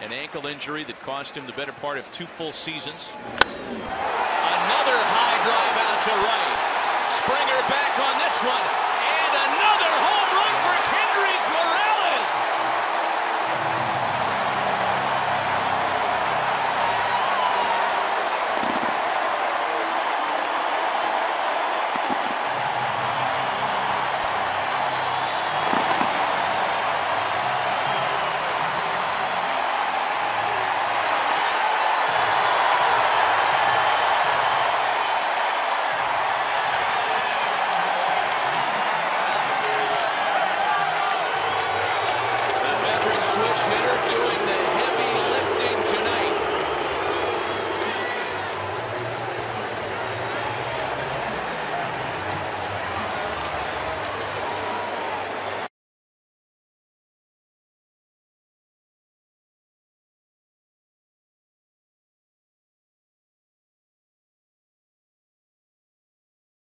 An ankle injury that cost him the better part of two full seasons. Another high drive out to right. Springer back on this one.